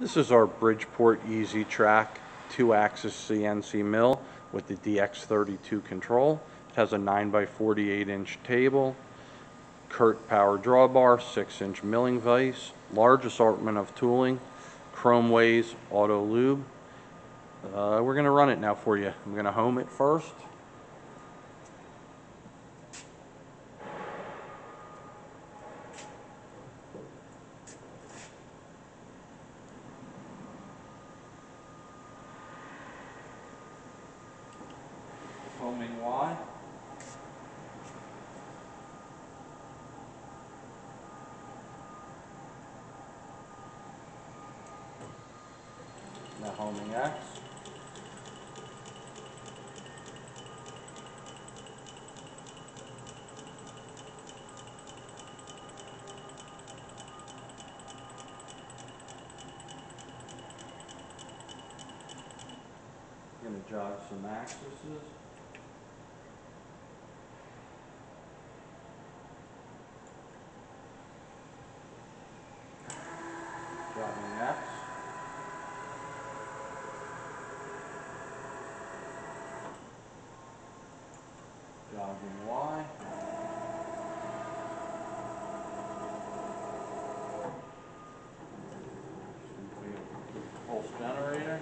This is our Bridgeport EZ Trak two-axis CNC mill with the DX32 control. It has a 9 by 48 inch table, Kurt power drawbar, 6 inch milling vise, large assortment of tooling, chrome ways, auto lube. Uh, we're going to run it now for you. I'm going to home it first. Homing Y. Now homing X. Gonna jog some axes. Jogging X. Jogging Y. Pulse generator.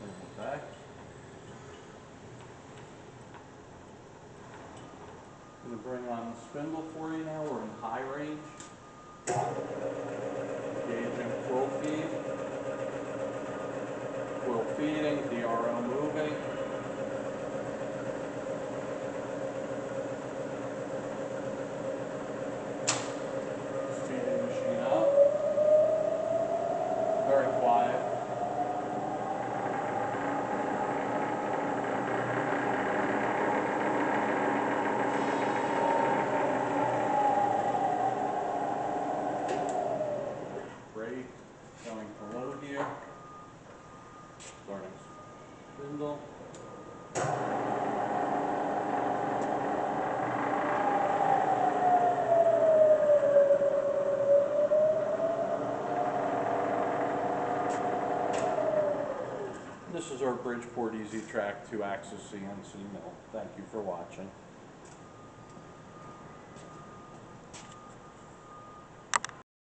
Single back. Gonna bring on the spindle for you now, we're in high range. Feeding, DRO moving. Feeding machine up. Very quiet. brake going to low here. This is our Bridgeport EZ Trak two-axis CNC mill. Thank you for watching.